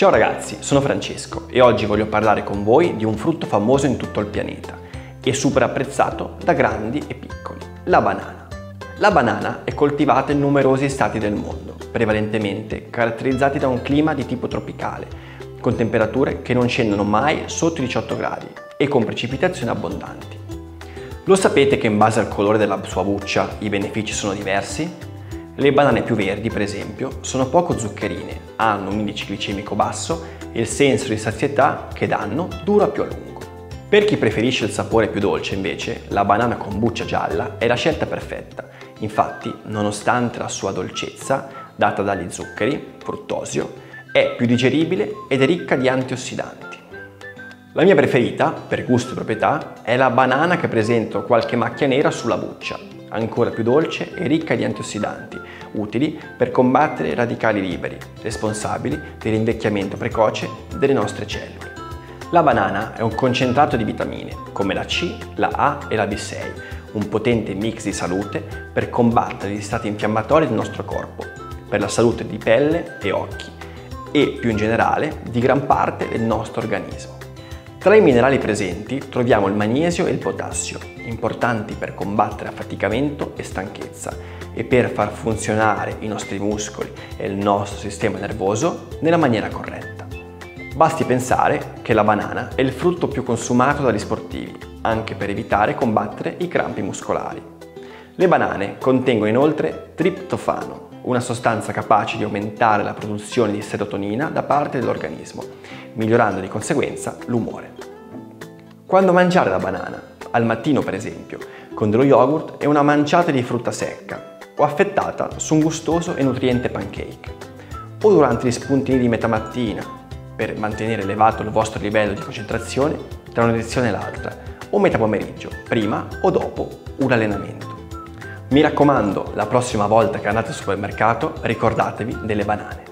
Ciao ragazzi, sono Francesco e oggi voglio parlare con voi di un frutto famoso in tutto il pianeta e super apprezzato da grandi e piccoli, la banana. La banana è coltivata in numerosi stati del mondo, prevalentemente caratterizzati da un clima di tipo tropicale, con temperature che non scendono mai sotto i 18 gradi e con precipitazioni abbondanti. Lo sapete che in base al colore della sua buccia i benefici sono diversi? Le banane più verdi, per esempio, sono poco zuccherine, hanno un indice glicemico basso e il senso di sazietà che danno dura più a lungo. Per chi preferisce il sapore più dolce, invece, la banana con buccia gialla è la scelta perfetta. Infatti, nonostante la sua dolcezza, data dagli zuccheri, fruttosio, è più digeribile ed è ricca di antiossidanti. La mia preferita, per gusto e proprietà, è la banana che presenta qualche macchia nera sulla buccia, ancora più dolce e ricca di antiossidanti, utili per combattere radicali liberi, responsabili dell'invecchiamento precoce delle nostre cellule. La banana è un concentrato di vitamine, come la C, la A e la B6, un potente mix di salute per combattere gli stati infiammatori del nostro corpo, per la salute di pelle e occhi e, più in generale, di gran parte del nostro organismo. Tra i minerali presenti troviamo il magnesio e il potassio, importanti per combattere affaticamento e stanchezza e per far funzionare i nostri muscoli e il nostro sistema nervoso nella maniera corretta. Basti pensare che la banana è il frutto più consumato dagli sportivi, anche per evitare e combattere i crampi muscolari. Le banane contengono inoltre triptofano, una sostanza capace di aumentare la produzione di serotonina da parte dell'organismo, migliorando di conseguenza l'umore. Quando mangiare la banana? Al mattino per esempio, con dello yogurt e una manciata di frutta secca, o affettata su un gustoso e nutriente pancake, o durante gli spuntini di metà mattina, per mantenere elevato il vostro livello di concentrazione tra una lezione e l'altra, o metà pomeriggio, prima o dopo un allenamento. Mi raccomando, la prossima volta che andate al supermercato ricordatevi delle banane.